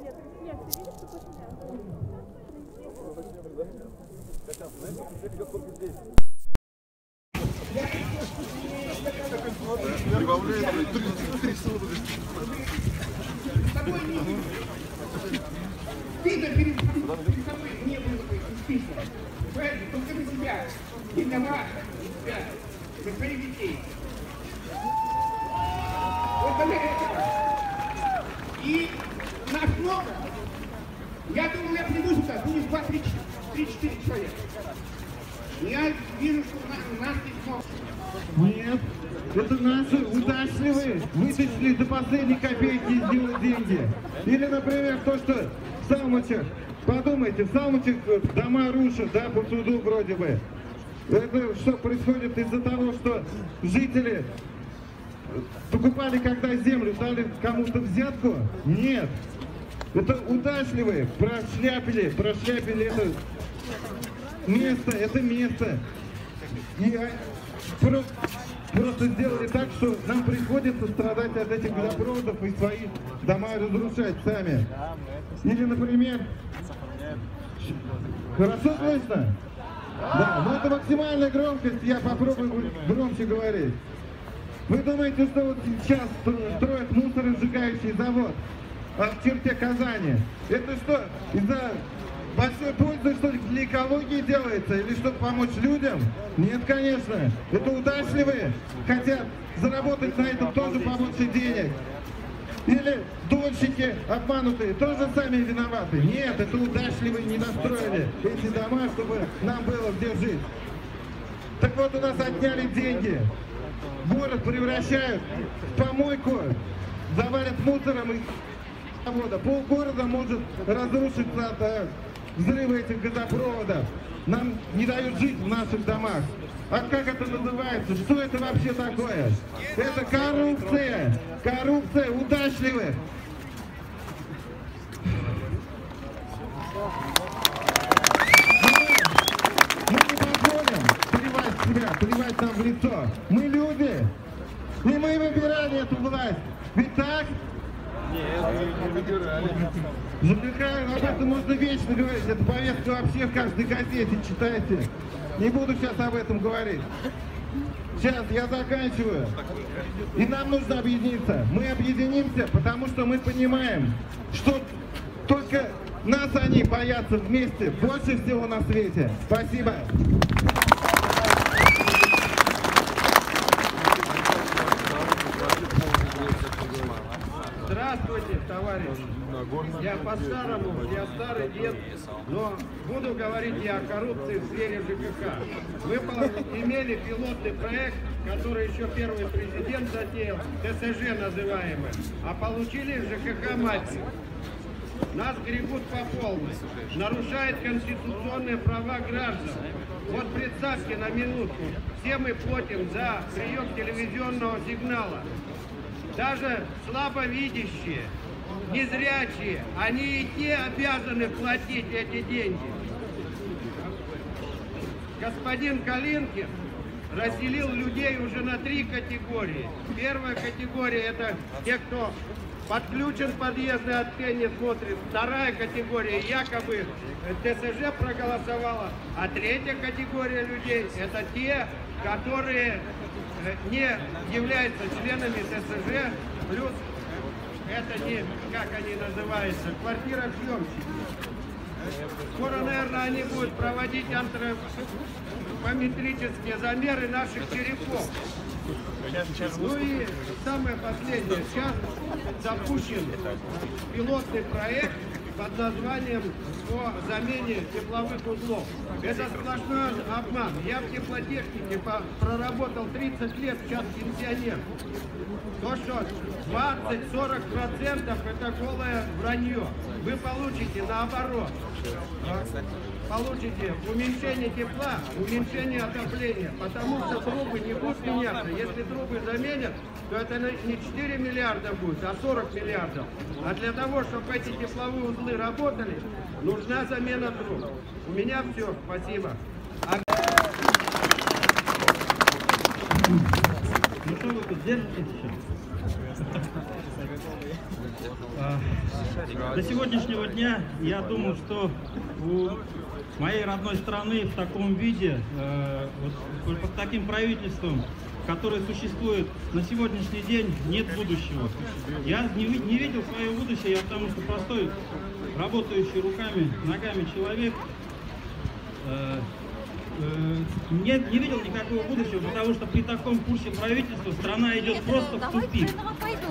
Нет, нет, ты видишь, что Видно перед тобой не было бы список. Поэтому только себя. И для вас, и для себя. За своих детей. Вот для этого. И нас много. Я думал, я приду сюда, будет 2, 3, 4 человека. Я вижу, что на- нас здесь много. Нет, это наши удачливые вытащили до последней копейки из дела деньги. Или, например, то, что Салмачах, подумайте, Салмачах дома рушат, да, по суду вроде бы. Это что происходит из-за того, что жители покупали когда землю, дали кому-то взятку? Нет. Это удачливые, прошляпили, прошляпили это место, это место. И про- просто сделали так, что нам приходится страдать от этих газопроводов и свои дома разрушать сами. Или, например, хорошо слышно? Да, но это максимальная громкость, я попробую громче говорить. Вы думаете, что вот сейчас строят мусоросжигающий завод а в черте Казани? Это что, из-за большой пользы, что для экологии делается? Или чтобы помочь людям? Нет, конечно. Это удачливые хотят заработать на этом тоже побольше денег. Или дольщики обманутые тоже сами виноваты. Нет, это удачливые не достроили эти дома, чтобы нам было где жить. Так вот, у нас отняли деньги. Город превращают в помойку, завалят мусором и завода. Полгорода может разрушиться от взрыва этих газопроводов. Нам не дают жить в наших домах. А как это называется? Что это вообще такое? Это коррупция. Коррупция удачливых. Мы не позволим плевать себя, плевать нам в лицо. Мы люди. И мы выбирали эту власть. Ведь так? ЖКХ, об этом можно вечно говорить. Это повестка вообще в каждой газете читайте. Не буду сейчас об этом говорить. Сейчас я заканчиваю. И нам нужно объединиться. Мы объединимся, потому что мы понимаем, что только нас они боятся вместе больше всего на свете. Спасибо. Товарищи. Я по-старому, я старый дед, но буду говорить я о коррупции в сфере ЖКХ. Мы имели пилотный проект, который еще первый президент затеял, ТСЖ называемый, а получили ЖКХ «Мальчик». Нас гребут по полной, нарушает конституционные права граждан. Вот представьте на минутку, все мы платим за прием телевизионного сигнала. Даже слабовидящие, незрячие, они и те обязаны платить эти деньги. Господин Калинкин разделил людей уже на три категории. Первая категория это те, кто подключен подъездной от не смотрит. Вторая категория якобы ТСЖ проголосовала. А третья категория людей это те, которые э, не являются членами ТСЖ, плюс это не, как они называются, квартира Скоро, наверное, они будут проводить антропометрические замеры наших черепов. Ну и самое последнее. Сейчас запущен пилотный проект под названием по замене тепловых узлов. Это сплошной обман. Я в теплотехнике проработал 30 лет, сейчас пенсионер. То, что 20-40% это голое вранье. Вы получите наоборот. получите уменьшение тепла, уменьшение отопления, потому что трубы не будут меняться. Если трубы заменят, то это не 4 миллиарда будет, а 40 миллиардов. А для того, чтобы эти тепловые узлы работали, нужна замена труб. У меня все. Спасибо. Ну что вы тут держитесь еще? А, До сегодняшнего дня я думаю, что у моей родной страны в таком виде, э, вот под таким правительством, которое существует на сегодняшний день, нет будущего. Я не, не видел свое будущее, я потому что простой, работающий руками, ногами человек, э, э, не, видел никакого будущего, потому что при таком курсе правительства страна идет просто в тупик.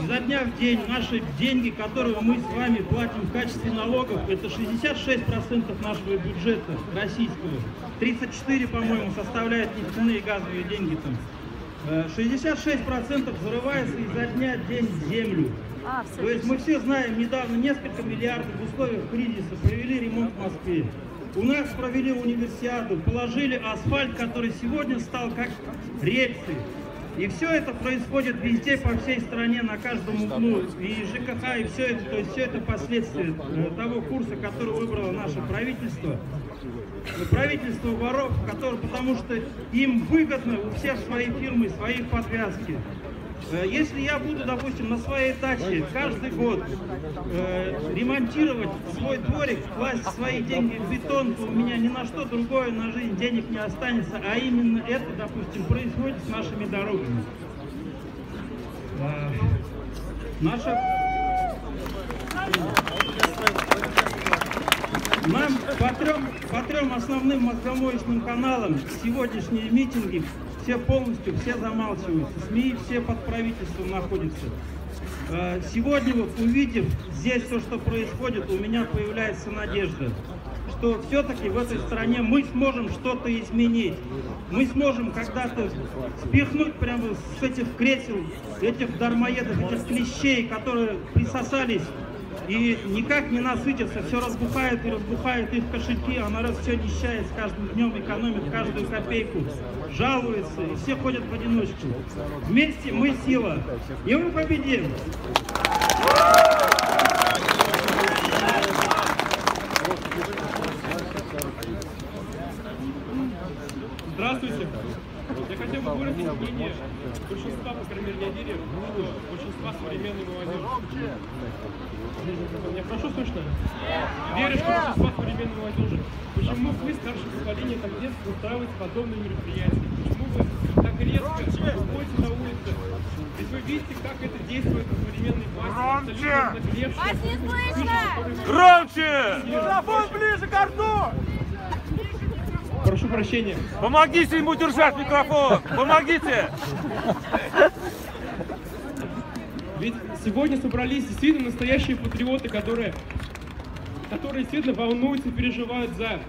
Изо дня в день наши деньги, которые мы с вами платим в качестве налогов, это 66% нашего бюджета российского. 34, по-моему, составляют нефтяные и газовые деньги там. Э, 66% взрывается изо дня в день землю. А. То есть мы все знаем, недавно несколько миллиардов в условиях кризиса провели ремонт в Москве. У нас провели универсиаду, положили асфальт, который сегодня стал как рельсы. И все это происходит везде, по всей стране, на каждом углу. И ЖКХ, и все это, то есть все это последствия э, того курса, который выбрало наше правительство. Правительство воров, которое, потому что им выгодно у всех свои фирмы, свои подвязки. Э, Если я буду, допустим, на своей даче каждый год э, ремонтировать свой дворик, класть свои деньги в бетон, то у меня ни на что другое на жизнь денег не останется, а именно это, допустим, происходит с нашими дорогами. Э, Наша нам по трем, по трем основным мозгомоечным каналам сегодняшние митинги все полностью, все замалчиваются. СМИ все под правительством находятся. Э, Сегодня вот увидев здесь то, что происходит, у меня появляется надежда, что все-таки в этой стране мы сможем что-то изменить. Мы сможем когда-то спихнуть прямо с этих кресел, этих дармоедов, этих клещей, которые присосались и никак не насытится, все разбухает и разбухает их кошельки, а народ все нищает с каждым днем, экономит каждую копейку, жалуется, и все ходят в одиночку. Вместе мы сила, и мы победим! Здравствуйте. Я выразить мнение большинства, по крайней мере, не что большинства современной молодежи. Меня хорошо слышно? Верю, что большинство современной молодежи. Почему вы, старшее поколение, так резко устраиваете подобные мероприятия? Почему вы так резко выходите на улицы? Ведь вы видите, как это действует на современной власти. Нагревшие, Вас не слышно! Громче! Микрофон ближе к рту! Прошу прощения. Помогите ему держать микрофон! Помогите! Ведь сегодня собрались действительно настоящие патриоты, которые, которые действительно волнуются, переживают за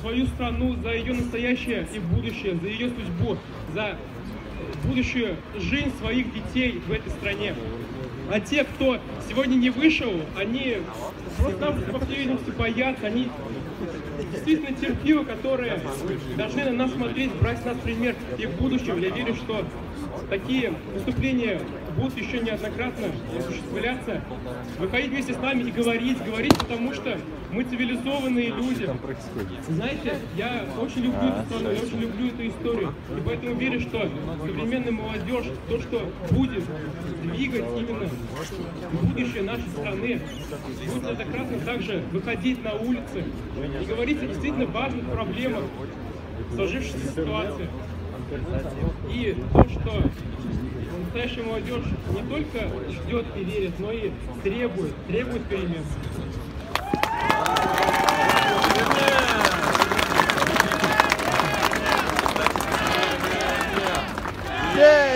свою страну, за ее настоящее и будущее, за ее судьбу, за будущую жизнь своих детей в этой стране. А те, кто сегодня не вышел, они просто, по всей видимости, боятся, они действительно терпилы, которые должны на нас смотреть, брать с нас пример и в будущем. Я верю, что такие выступления будут еще неоднократно осуществляться. Выходить вместе с нами и говорить, говорить, потому что мы цивилизованные люди. Знаете, я очень люблю эту страну, я очень люблю эту историю. И поэтому верю, что современная молодежь, то, что будет двигать именно будущее нашей страны, будет неоднократно также выходить на улицы и говорить о действительно важных проблемах сложившейся ситуации. И то, что настоящая молодежь не только ждет и верит, но и требует, требует перемен.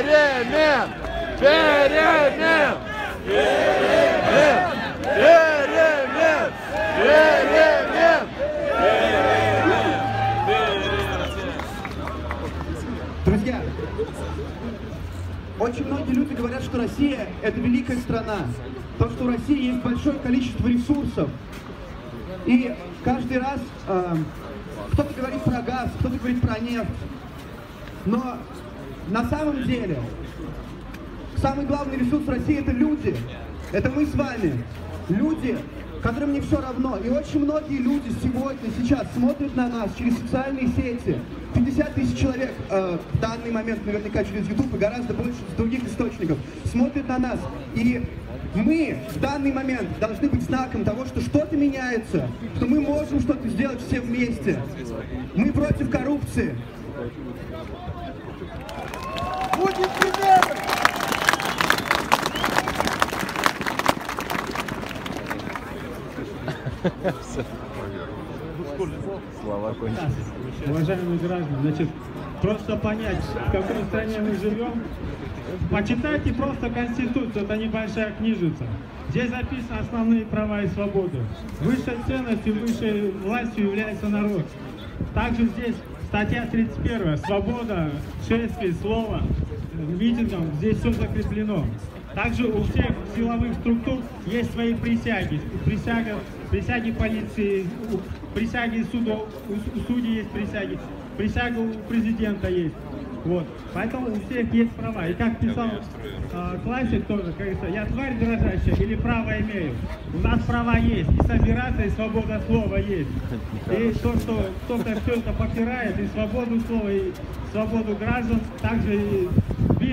Перемен! Перемен! Перемен! Перемен! Перемен! Друзья, очень многие люди говорят, что Россия – это великая страна. То, что у России есть большое количество ресурсов. И каждый раз, э, говорит про газ, кто-то говорит про нефть. Но на самом деле самый главный ресурс России это люди. Это мы с вами. Люди, которым не все равно. И очень многие люди сегодня, сейчас смотрят на нас через социальные сети. 50 тысяч человек э, в данный момент, наверняка через YouTube и гораздо больше с других источников, смотрят на нас. И мы в данный момент должны быть знаком того, что что-то меняется, что мы можем что-то сделать все вместе. Мы против коррупции. Будет примером! Уважаемые граждане, значит, просто понять, в какой стране мы живем, почитайте просто Конституцию, это небольшая книжица. Здесь записаны основные права и свободы. Высшей ценностью, высшей властью является народ. Также здесь статья 31, свобода, шествий, слова, митингом, здесь все закреплено. Также у всех силовых структур есть свои присяги. Присяга, присяги полиции, присяги суда, у, судей есть присяги, присяга у президента есть. Вот. Поэтому у всех есть права. И как писал а, классик тоже, как говорится, я тварь дрожащая или право имею. У нас права есть, и собираться, и свобода слова есть. И то, что кто-то все это попирает, и свободу слова, и свободу граждан, также и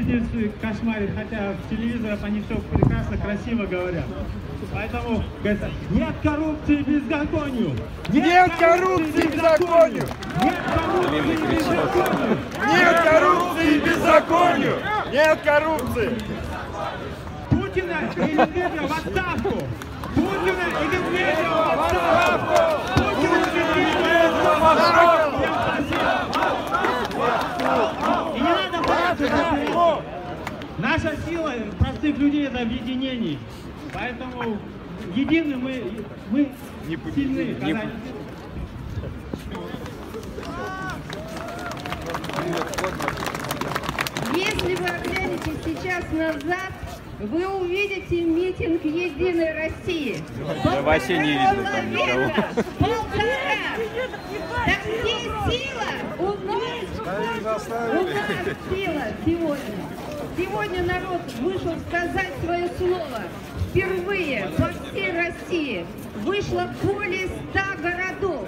бизнес кошмарит, хотя в телевизорах они все прекрасно, красиво говорят. Поэтому, говорится, нет коррупции беззаконию! Нет коррупции беззаконию! Нет коррупции беззаконию! Нет коррупции беззаконию! Нет коррупции! Путина и Медведева в отставку! Путина и Медведева в отставку! Путина и Медведева в отставку! И не надо бояться Наша сила простых людей это объединение. Поэтому едины мы, мы сильны. когда- Если вы оглянетесь сейчас назад, вы увидите митинг Единой России. вообще не видно там Полтора! Так где сила? У нас, у нас сила сегодня. Сегодня народ вышел сказать свое слово. Впервые по всей России вышло более ста городов.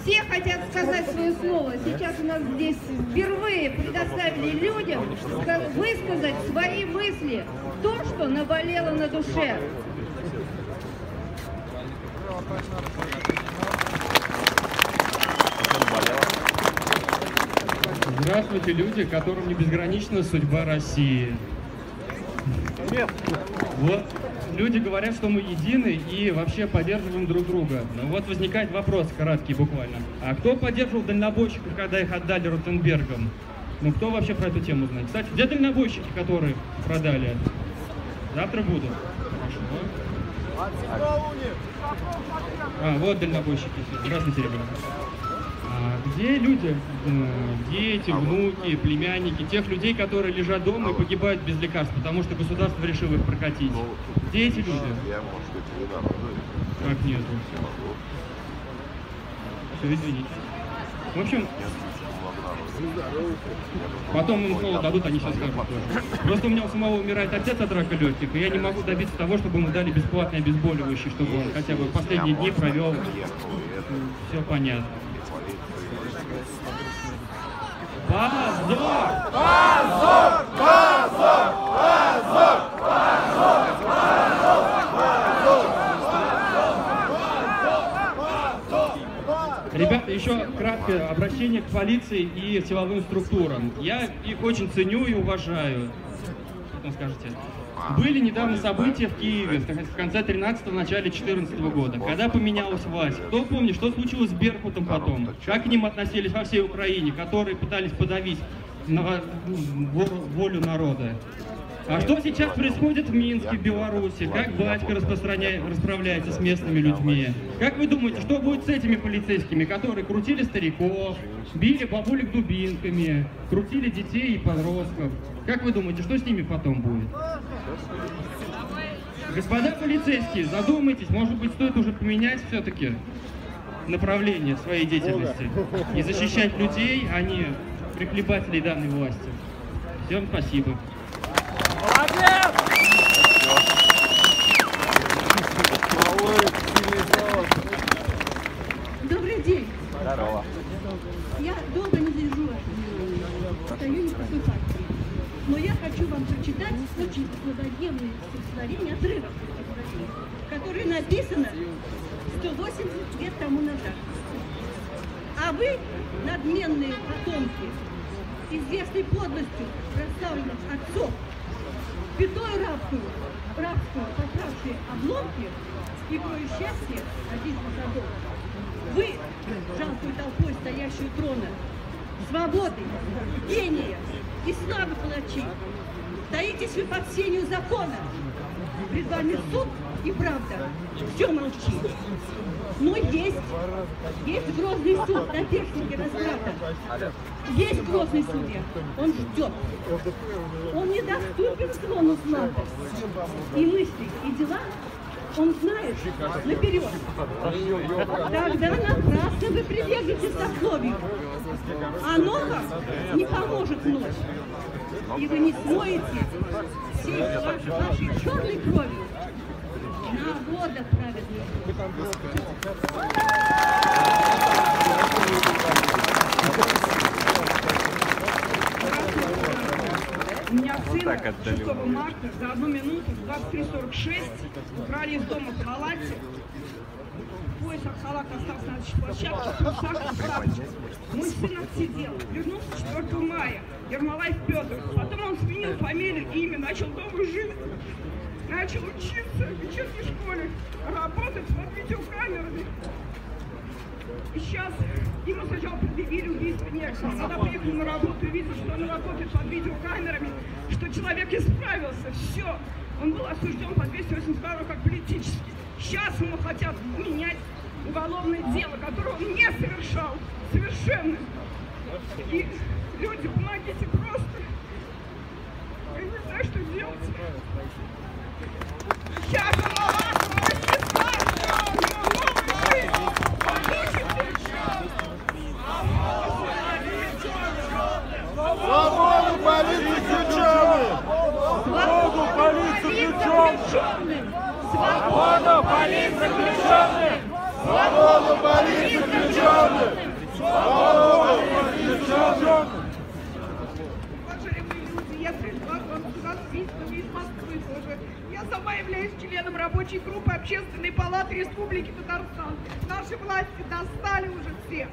Все хотят сказать свое слово. Сейчас у нас здесь впервые предоставили людям ска- высказать свои мысли, то, что наболело на душе. Здравствуйте, люди, которым не безгранична судьба России. Вот люди говорят, что мы едины и вообще поддерживаем друг друга. Но вот возникает вопрос, краткий буквально. А кто поддерживал дальнобойщиков, когда их отдали Ротенбергам? Ну, кто вообще про эту тему знает? Кстати, где дальнобойщики, которые продали? Завтра буду. Хорошо. А, вот дальнобойщики. Здравствуйте, ребята. А где люди, э, дети, внуки, племянники, тех людей, которые лежат дома и погибают без лекарств, потому что государство решило их прокатить? Где эти люди? Как нету? Все, извините. В общем, потом им снова дадут, они все скажут тоже. Просто у меня у самого умирает отец от рака легких, и я не могу добиться того, чтобы ему дали бесплатное обезболивающее, чтобы он хотя бы последние дни провел. Все понятно. Позор! Ребята, еще краткое обращение к полиции и силовым структурам. Я их очень ценю и уважаю. Что там скажете? Были недавно события в Киеве в конце 13-го, начале 14 года, когда поменялась власть. Кто помнит, что случилось с Беркутом потом? Как к ним относились во всей Украине, которые пытались подавить во- волю народа? А что сейчас происходит в Минске, в Беларуси? Как батька распространяет, расправляется с местными людьми? Как вы думаете, что будет с этими полицейскими, которые крутили стариков, били бабулек дубинками, крутили детей и подростков? Как вы думаете, что с ними потом будет? Господа полицейские, задумайтесь, может быть, стоит уже поменять все-таки направление своей деятельности и защищать людей, а не прихлебателей данной власти. Всем спасибо. Добрый день. Здорово. Я долго не держу стою никакой партии. Но я хочу вам прочитать очень плодоемное стихотворение, отрывок которое написано 180 лет тому назад. А вы, надменные потомки, известной подлостью расставленных отцов, пятой рабскую, рабскую поправшие обломки и кое счастье один годов. Вы, жалкой толпой стоящие у трона, свободы, гения и славы палачи, стоитесь вы под сенью закона. Пред вами суд и правда. Все молчи. Но есть, есть грозный суд на технике растрата. Есть грозный судья. Он ждет. Он недоступен слону злата. И мысли, и дела он знает наперед. Тогда напрасно вы прибегаете сословию. Оно вам не поможет ночь. И вы не смоете всей вашей черной кровью на года праведных. У меня сына 6 марта за одну минуту в 23.46 украли из дома в халате. Пояс от халата остался на площадке, в трусах и сын отсидел. Вернулся 4 мая. Ермолаев Петр. Потом он сменил фамилию имя, начал новую жизнь. Начал учиться в вечерней школе, работать над видеокамерами. И сейчас ему сначала предъявили убийство Некса. Когда приехал на работу и видел, что он работает под видеокамерами, что человек исправился, все. Он был осужден по 282 как политический. Сейчас ему хотят менять уголовное дело, которое он не совершал совершенно. И люди, помогите просто. Я не знаю, что делать. Сейчас Свободу полиции заключенным! Свободу полиции заключенным! Свободу полиции заключенным! Свободу полиции заключенным! Свободу полиции заключенным! Уважаемые люди, я пришла к вам из Москвы тоже. Я сама являюсь членом рабочей группы Общественной палаты Республики Татарстан. Наши власти достали уже всех.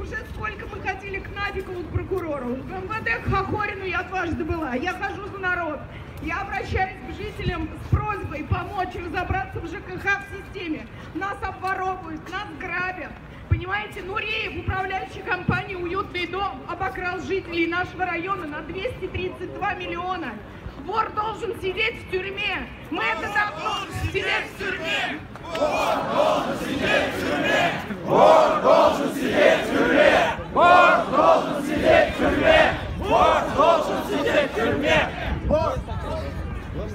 Уже сколько мы ходили к Навикову, к прокурору. В МВД к Хохорину я дважды была. Я хожу за народ. Я обращаюсь к жителям с просьбой помочь разобраться в ЖКХ в системе. Нас обворовывают, нас грабят. Понимаете, Нуреев, управляющий компанией «Уютный дом», обокрал жителей нашего района на 232 миллиона. Вор должен сидеть в тюрьме. Мы это давно сидеть в тюрьме. Вор должен сидеть в тюрьме! Вор должен сидеть в тюрьме! Вор должен сидеть в тюрьме! Вор должен сидеть в тюрьме! Вор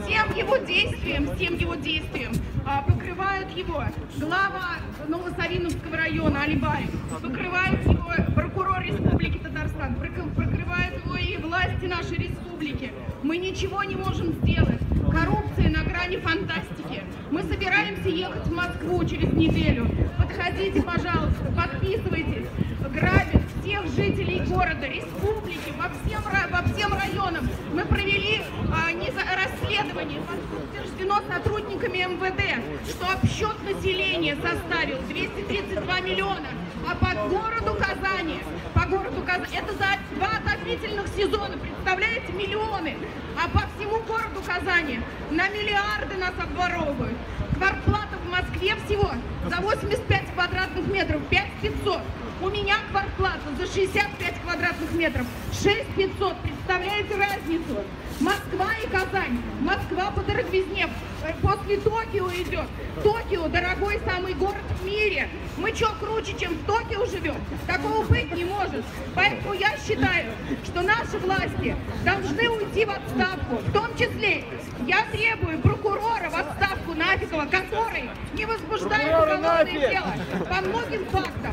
Всем его действиям, всем его действиям а, покрывают его глава Новосавиновского района Алибаев, покрывает его прокурор Республики Татарстан, покрывают его и власти нашей республики. Мы ничего не можем сделать. Коррупция на грани фантастики. Мы собираемся ехать в Москву через неделю. Подходите, пожалуйста, подписывайтесь. Грабят всех жителей города, республики, во всем, во всем районам. Мы провели а, неза- расследование, подтверждено сотрудниками МВД, что обсчет населения составил 232 миллиона. А по городу Казани, по городу Казани, это за два отопительных сезона, представляете, миллионы. А по всему городу Казани на миллиарды нас обворовывают. Квартплата в Москве всего за 85 квадратных метров 5500. У меня квартплата за 65 квадратных метров 6500. Представляете разницу? Москва и Казань. Москва по дороговизне. Э, После Токио идет. Токио дорогой самый город в мире. Мы что, круче, чем в Токио живем? Такого быть не может. Поэтому я считаю, что наши власти должны уйти в отставку. В том числе я требую прокурора в отставку Нафикова, который не возбуждает уголовное дело по многим фактам.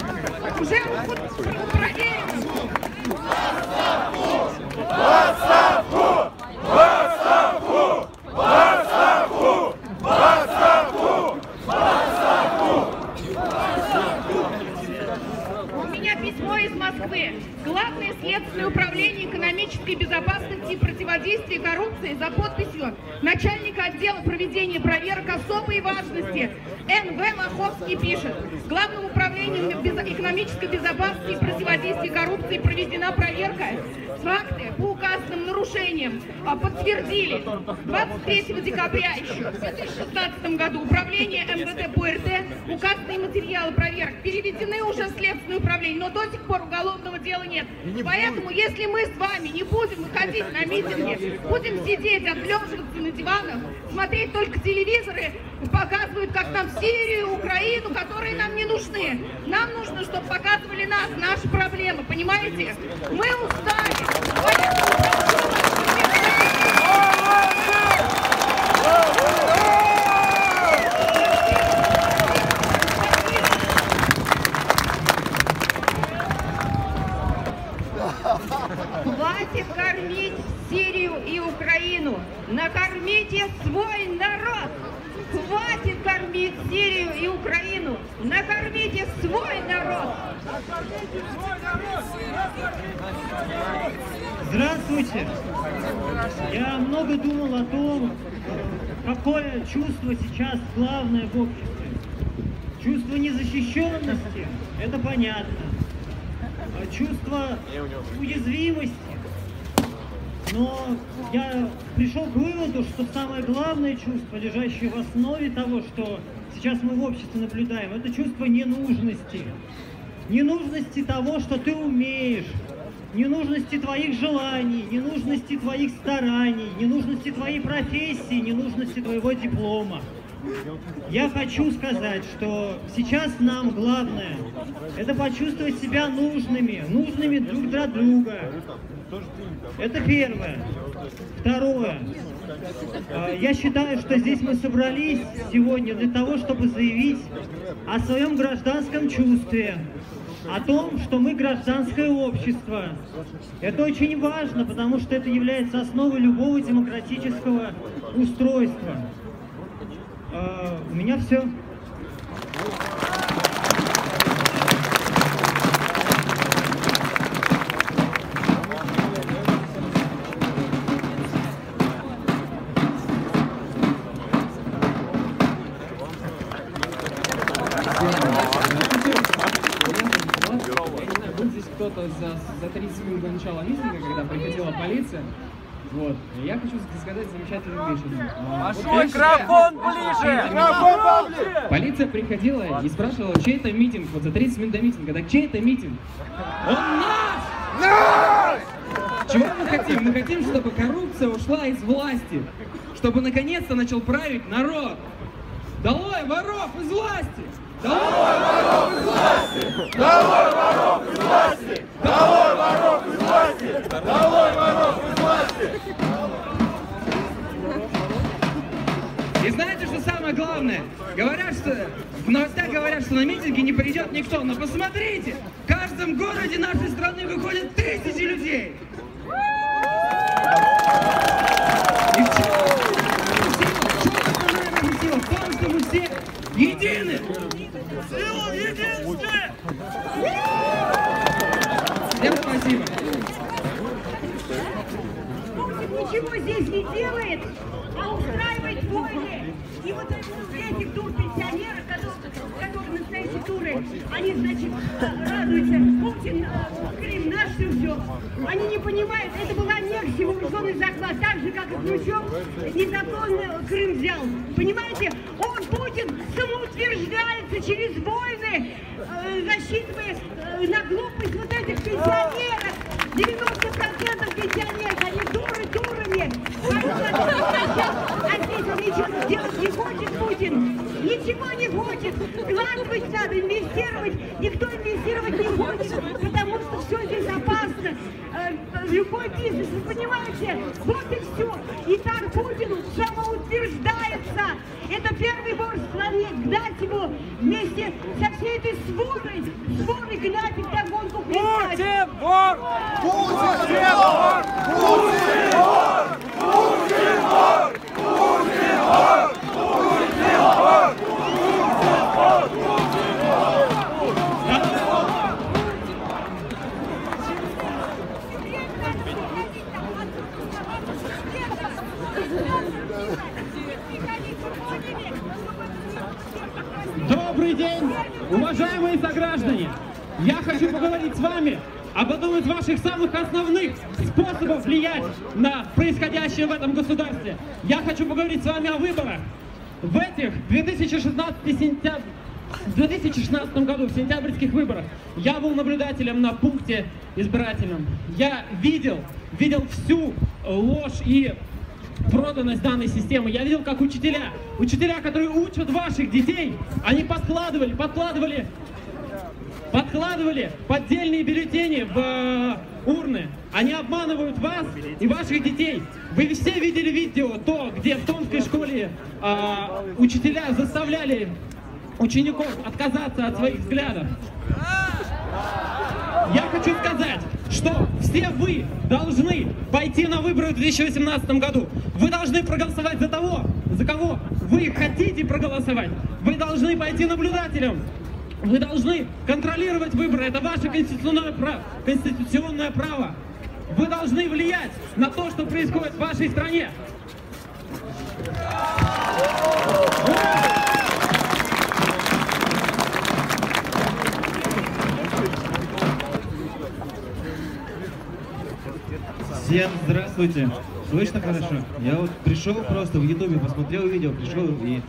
Уже проверено. Отставку! Отставку! Отставку! Отставку! Отставку! У меня письмо из Москвы. Главное следственное управление экономической безопасности и противодействия коррупции за подписью начальника отдела проведения проверок особой важности Н.В. Маховский пишет. Главным управлением экономической безопасности и противодействия коррупции проведена проверка. Факты по указанным нарушениям а, подтвердили 23 декабря еще в 2016 году управление МВД по РТ указанные материалы проверок переведены уже в следственное управление, но до сих пор уголовного дела нет. Поэтому, если мы с вами не будем выходить на митинги, будем сидеть, отлеживаться на диванах, смотреть только телевизоры, показывают, как нам Сирию, Украину, которые нам не нужны. Нам нужно, чтобы показывали нас, наши проблемы, понимаете? Мы устали. Хватит Сирию и Украину. Накормите свой народ. Хватит кормить Сирию и Украину. Накормите свой народ. Здравствуйте! Я много думал о том, какое чувство сейчас главное в обществе. Чувство незащищенности, это понятно. А чувство уязвимости. Но я пришел к выводу, что самое главное чувство, лежащее в основе того, что сейчас мы в обществе наблюдаем, это чувство ненужности. Ненужности того, что ты умеешь, ненужности твоих желаний, ненужности твоих стараний, ненужности твоей профессии, ненужности твоего диплома. Я хочу сказать, что сейчас нам главное это почувствовать себя нужными, нужными друг для друга. Это первое. Второе. А, Я считаю, что здесь мы собрались сегодня для того, чтобы заявить о своем гражданском чувстве, о том, что мы гражданское общество. Это очень важно, потому что это является основой любого демократического устройства. А, У меня все. За, за 30 минут до начала митинга, когда приходила полиция. Вот. Я хочу сказать замечательную вещь. А, вот микрофон ближе! Микрофон поближе! Полиция приходила и спрашивала, чей это митинг, вот за 30 минут до митинга. Так чей это митинг? Он наш! Наш! Чего мы хотим? Мы хотим, чтобы коррупция ушла из власти. Чтобы наконец-то начал править народ. Долой воров из власти! Долой воров из власти! Долой воров из власти! Долой воров из власти! Долой воров из власти! И знаете, что самое главное? Говорят, что в новостях говорят, что на митинги не придет никто. Но посмотрите, в каждом городе нашей страны выходят тысячи людей. И в чем? В сила? В том, что мы все едины. Сила в единстве! Всем спасибо. ничего здесь не делает, а устраивает войны. И вот этих двух пенсионеров, которые, настоящие туры, они, значит, радуются, Путин, э, Крым наш, и все. Они не понимают, это был аннексия, вооруженный захват, так же, как и Хрущев незаконно Крым взял. Понимаете, он, Путин, самоутверждается через войны, э, засчитывая э, на глупость вот этих пенсионеров. 90% пенсионеров, они дуры дурами. А ничего сделать не хочет, Путин. Ничего не хочет. Вкладывать надо, инвестировать. Никто инвестировать не хочет, потому что все здесь опасно. Э, любой бизнес, вы понимаете? Вот и все. И так Путин самоутверждается. Это первый вор в стране. Гнать его вместе со всей этой сворой, сворой гнать и Путин вор! Путин вор! Путин вор! Путин вор! Путин вор! Добрый день, уважаемые сограждане! Я хочу поговорить с вами об одном из ваших самых основных способов влиять на происходящее в этом государстве. Я хочу поговорить с вами о выборах. В этих 2016 сентябрь в 2016 году, в сентябрьских выборах, я был наблюдателем на пункте избирательном. Я видел, видел всю ложь и проданность данной системы. Я видел, как учителя, учителя, которые учат ваших детей, они подкладывали, подкладывали, подкладывали поддельные бюллетени в э, урны. Они обманывают вас и ваших детей. Вы все видели видео, то, где в Томской школе э, учителя заставляли учеников отказаться от своих взглядов. Я хочу сказать, что все вы должны пойти на выборы в 2018 году. Вы должны проголосовать за того, за кого вы хотите проголосовать. Вы должны пойти наблюдателем. Вы должны контролировать выборы. Это ваше конституционное право. Конституционное право. Вы должны влиять на то, что происходит в вашей стране. Всем здравствуйте. Слышно хорошо? Я вот пришел просто в Ютубе, посмотрел видео, пришел и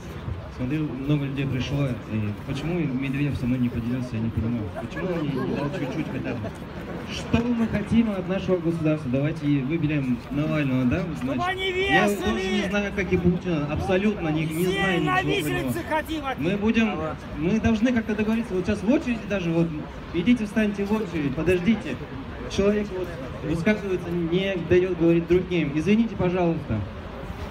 смотрел, много людей пришло. И почему Медведев со мной не поделился, я не понимаю. Почему он не, дал чуть-чуть хотя бы? Что мы хотим от нашего государства? Давайте выберем Навального, да? Чтобы они Я весили! тоже не знаю, как и Путина, абсолютно не, не знаю на ничего хотим от Мы будем, мы должны как-то договориться. Вот сейчас в очереди даже, вот, идите, встаньте в очередь, подождите. Человек вот высказывается, не дает говорить другим. Извините, пожалуйста.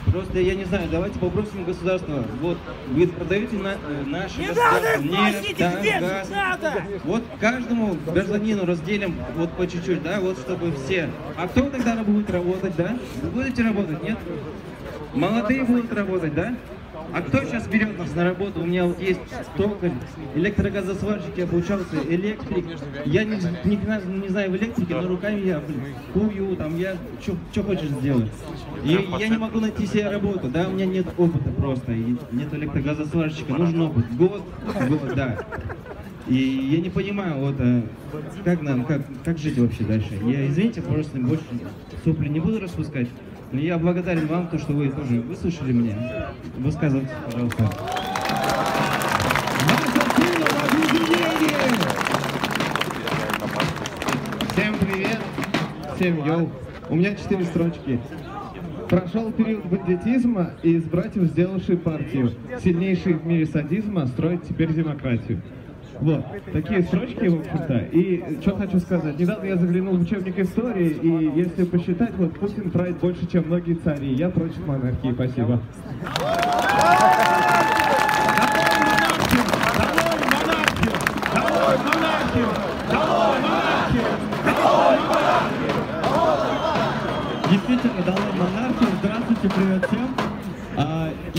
Просто я не знаю, давайте попросим государства. Вот, вы продаете на, э, наши Не надо их просить, их газ. надо! Вот каждому гражданину разделим вот по чуть-чуть, да, вот чтобы все. А кто тогда будет работать, да? Вы будете работать, нет? Молодые будут работать, да? А кто сейчас берет нас на работу? У меня вот есть токарь, электрогазосварщик, я обучался, электрик. Я не, хрена не знаю в электрике, но руками я, блин, кую, там, я что хочешь сделаю. И я не могу найти себе работу, да, у меня нет опыта просто, и нет электрогазосварщика, нужен опыт. Год, год, да. И я не понимаю, вот, э, как нам, как, как жить вообще дальше. Я, извините, просто больше сопли не буду распускать. Но я благодарен вам, то, что вы тоже выслушали меня. Высказывайтесь, пожалуйста. Всем привет, всем йоу. У меня четыре строчки. Прошел период бандитизма, и из братьев, сделавший партию, сильнейший в мире садизма, строит теперь демократию. Вот, такие строчки, в общем-то. И что хочу сказать. Недавно я заглянул в учебник истории, и если посчитать, вот Путин правит больше, чем многие цари. Я против монархии. Спасибо. Действительно, долой монархию. Здравствуйте, привет всем.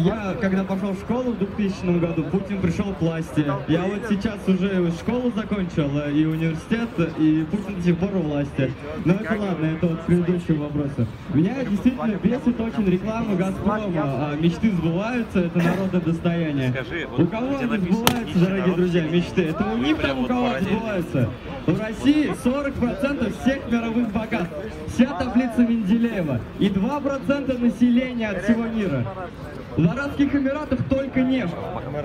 Я, когда пошел в школу в 2000 году, Путин пришел к власти. Я вот сейчас уже школу закончил э, и университет, и Путин до сих пор у власти. Но это ладно, это вот предыдущего вопроса. Меня действительно бесит очень реклама Газпрома. А, мечты сбываются, это народное достояние. У кого они сбываются, дорогие друзья, мечты? Это у них там у кого сбываются. В России 40% всех мировых богатств. Вся таблица Менделеева. И 2% населения от всего мира. Арабских Эмиратах только нефть.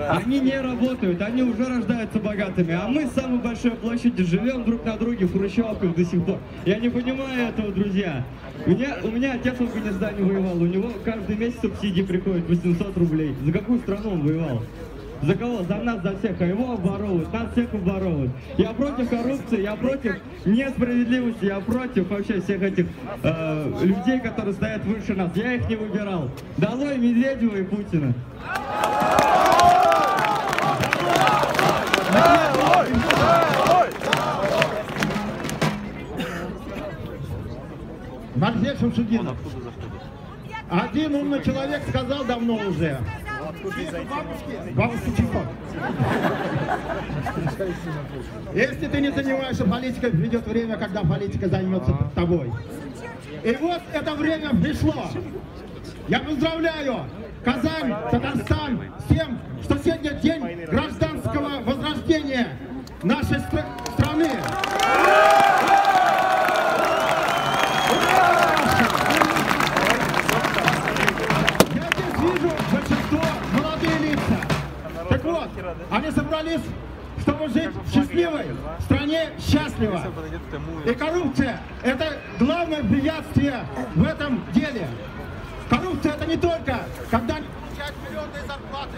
Они не работают, они уже рождаются богатыми. А мы с самой большой площади живем друг на друге в хрущевках до сих пор. Я не понимаю этого, друзья. У меня, у меня отец в Афганистане воевал. У него каждый месяц субсидии приходит 800 рублей. За какую страну он воевал? За кого? За нас, за всех. А его обворовывают, нас всех обворовывают. Я против коррупции, я против несправедливости, я против вообще всех этих э, людей, которые стоят выше нас. Я их не выбирал. Долой Медведева и Путина. Марзель Шамшудинов. Один умный человек сказал давно уже. Бабушки Чехов. Если ты не занимаешься политикой, придет время, когда политика займется тобой. И вот это время пришло. Я поздравляю Казань, Татарстан с тем, что сегодня день гражданского возрождения нашей стра- страны. Счастливой стране счастливо. И коррупция – это главное препятствие в этом деле. Коррупция – это не только, когда они получают миллионные зарплаты.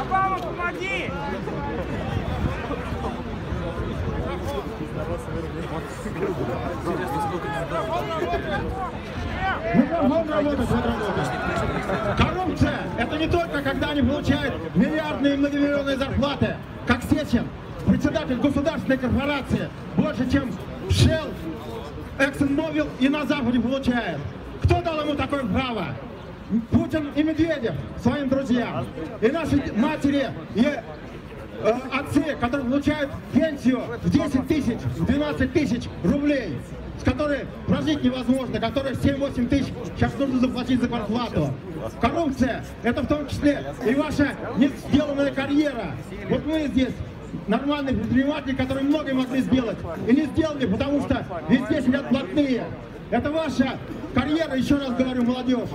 Обама, помоги! Микрофон работает, вот работает. Не только, когда они получают миллиардные и зарплаты, как Сечин, председатель государственной корпорации, больше, чем Shell, ExxonMobil и на Западе получает. Кто дал ему такое право? Путин и Медведев своим друзьям. И наши матери, и э, отцы, которые получают пенсию в 10 тысяч, в 12 тысяч рублей, с которой прожить невозможно, которые 7-8 тысяч сейчас нужно заплатить за квартплату. Коррупция – это в том числе и ваша не сделанная карьера. Вот мы здесь нормальные предприниматели, которые многое могли сделать и не сделали, потому что везде сидят блатные. Это ваша карьера, еще раз говорю, молодежь.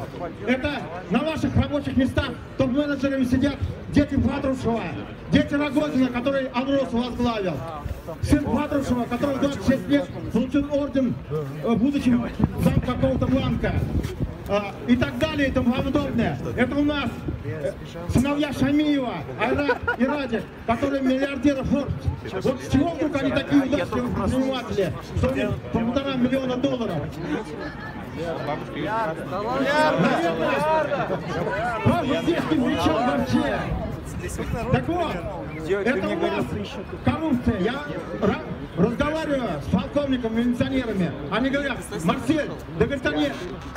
Это на ваших рабочих местах топ-менеджерами сидят дети Патрушева, дети Рогозина, который Амрос возглавил. Сын Патрушева, который в 26 лет получил орден, э, будучи зам какого-то банка. А, И так далее и тому подобное. Это у нас э, сыновья Шамиева, Айрат и Радик, которые миллиардеры Forbes. Вот с чего вдруг они такие удачливые предприниматели, что у них по полтора миллиона долларов? Наверное, здесь ни при чем вообще. Так вот, это у нас коррупция. Я разговариваю с полковником, милиционерами. Они говорят, Марсель, да говорит, они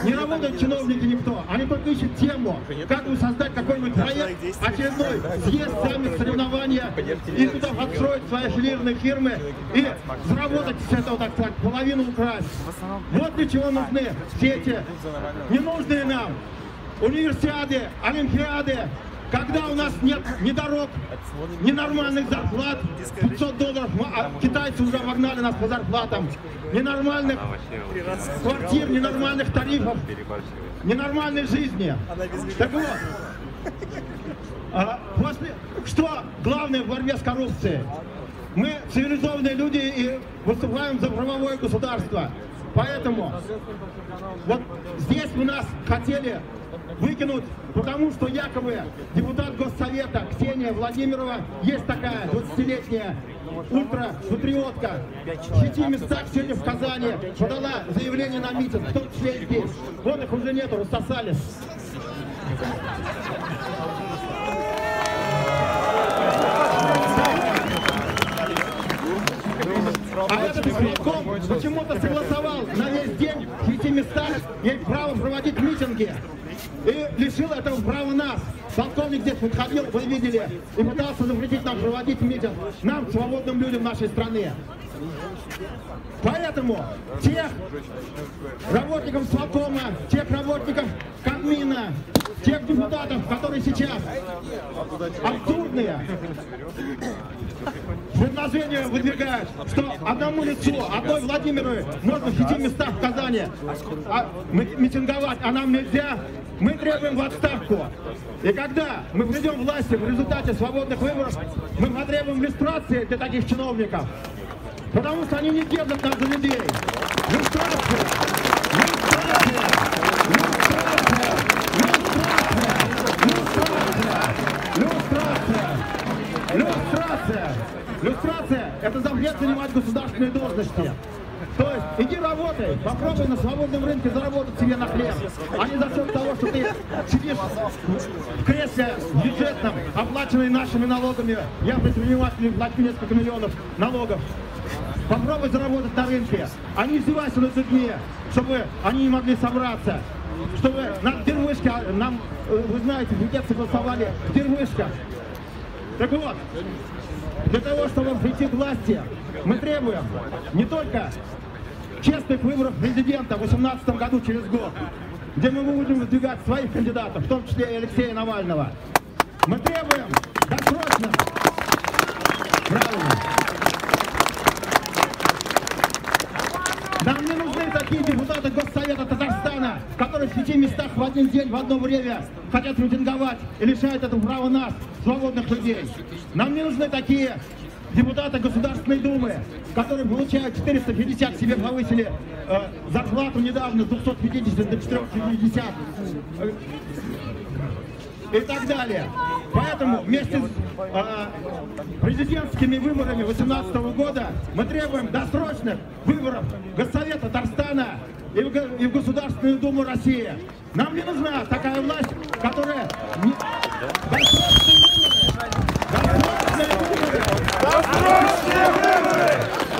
не работают чиновники никто. Они только ищут тему, как бы создать какой-нибудь проект, очередной съезд, саммит, соревнования, и туда подстроить свои аффилированные фирмы и заработать с этого, так сказать, половину украсть. Вот для чего нужны все эти ненужные нам универсиады, олимпиады, когда у нас нет ни дорог, ни нормальных зарплат, 500 долларов, а китайцы уже обогнали нас по зарплатам, ни нормальных квартир, ни нормальных тарифов, ни нормальной жизни. Так вот, а после, что главное в борьбе с коррупцией? Мы цивилизованные люди и выступаем за правовое государство. Поэтому вот здесь у нас хотели выкинуть, потому что якобы депутат Госсовета Ксения Владимирова есть такая 20-летняя ультра-патриотка. В пяти местах сегодня в Казани подала заявление на митинг, в том числе здесь. Вот их уже нету, рассосались. А этот исполком почему-то согласовал на весь день в пяти местах ей право проводить митинги. И лишил этого права нас. Полковник здесь подходил, вы видели, и пытался запретить нам проводить митинг. Нам, свободным людям нашей страны. Поэтому тех работников Свалкома, тех работников Кабмина, тех депутатов, которые сейчас абсурдные предложение выдвигают, что одному лицу, одной Владимировой можно в пяти местах в Казани а, ми- митинговать, а нам нельзя, мы требуем в отставку. И когда мы придем власти в результате свободных выборов, мы потребуем люстрации для таких чиновников. Потому что они не держат нас за людей. Люстрацию. Люстрация! Люстрация! Люстрация – это запрет занимать государственные должности. То есть иди работай, попробуй на свободном рынке заработать себе на хлеб, а не за счет того, что ты сидишь в кресле бюджетном, оплаченный нашими налогами. Я предприниматель, плачу несколько миллионов налогов. Попробуй заработать на рынке, а не издевайся над людьми, чтобы они не могли собраться. Чтобы на Дервышке, а, нам, э, вы знаете, в согласовали в Дервышках. Так вот, для того, чтобы прийти к власти, мы требуем не только честных выборов президента в 2018 году через год, где мы будем выдвигать своих кандидатов, в том числе и Алексея Навального. Мы требуем досрочно, правильно, нам не нужны такие депутаты Госсовета Татарстана, которые в пяти местах в один день, в одно время хотят митинговать и лишают этого права нас, свободных людей. Нам не нужны такие депутаты Государственной Думы, которые получают 450, себе повысили э, зарплату недавно с 250 до 450 э, и так далее. Поэтому вместе с э, президентскими выборами 2018 года мы требуем досрочных выборов Госсовета Татарстана и в, и в Государственную Думу России. Нам не нужна такая власть, которая... Не... Досрочные выборы! Досрочные выборы!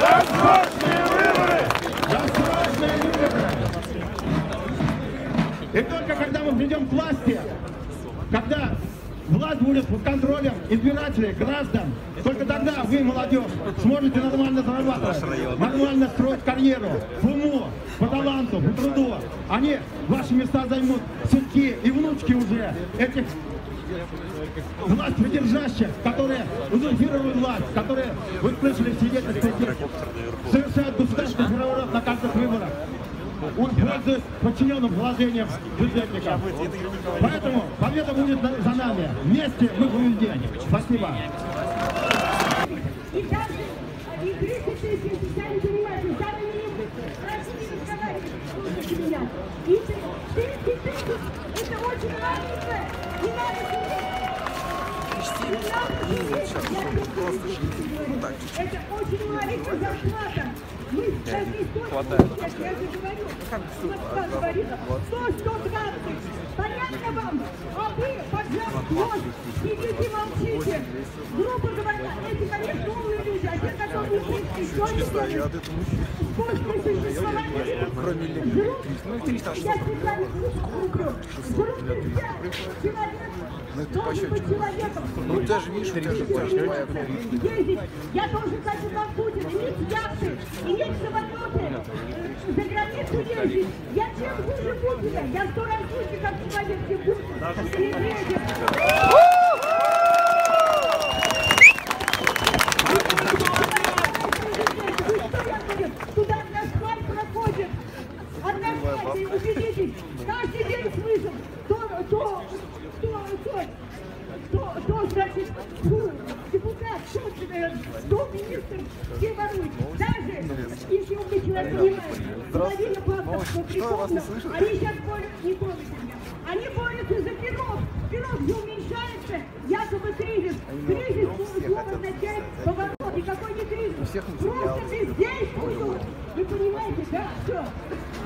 Досрочные выборы! Досрочные выборы! И только когда мы придем к власти, когда власть будет под контролем избирателей, граждан, только тогда вы, молодежь, сможете нормально зарабатывать, нормально строить карьеру, по уму, по таланту, по труду. Они ваши места займут сынки и внучки уже этих власть придержащих, которые узурпируют власть, которые, вы слышали свидетельства, совершают государственный переворот на каждых выборах пользуясь подчиненным положением бюджетников. Поэтому победа будет за нами. Вместе мы победим. Спасибо. И даже и 30 тысяч, сами понимаете, сами не просили разговаривать, слушайте меня. И 30 тысяч, это очень маленькая Хватает. Я же говорю, Москва говорила, 100, 120. Понятно вам? А вы, поджав хвост, сидите молчите. Грубо говоря, эти, конечно, умные а делают? Сколько существования Кроме Я специально люблю. Вдруг нельзя. Человек Ну, это человеком. Ну, ты же видишь, тебя же- тебя же Ездить. Я тоже хочу, как Путин, иметь яхты, иметь самолеты, за границу ездить. Я чем хуже Путина? Я сто раз хуже, как человек, чем Путин. Медведев. Туда асфальт проходит. Однозначно, убедитесь, каждый день слышим, то, то, то, то, то, то, значит, фу, депутат, то, э, то министр, все воруют. Даже если умный человек понимает, половина банков, что прикольно, они сейчас борются, не борются. Они борются за пирог. Пирог же уменьшается, якобы кризис. Кризис слово означает поворот. Никакой не кризис. Просто бездействуют. Вы понимаете, да? Все.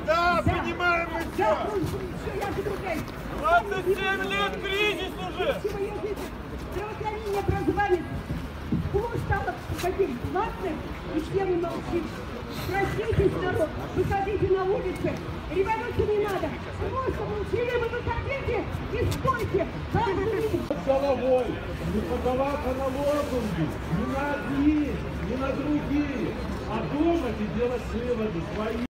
Да, понимаем мы все. Да, все, я же другая. 27 лет кризис уже. Здравоохранение образования сплошь стало каким платным, и все вы молчите. Проснитесь, народ, выходите на улицы. Революции не надо. Просто молчаливо выходите и стойте. День. Головой, не поддаваться на лозунги, не на одни, не на другие, а думать и делать выводы свои.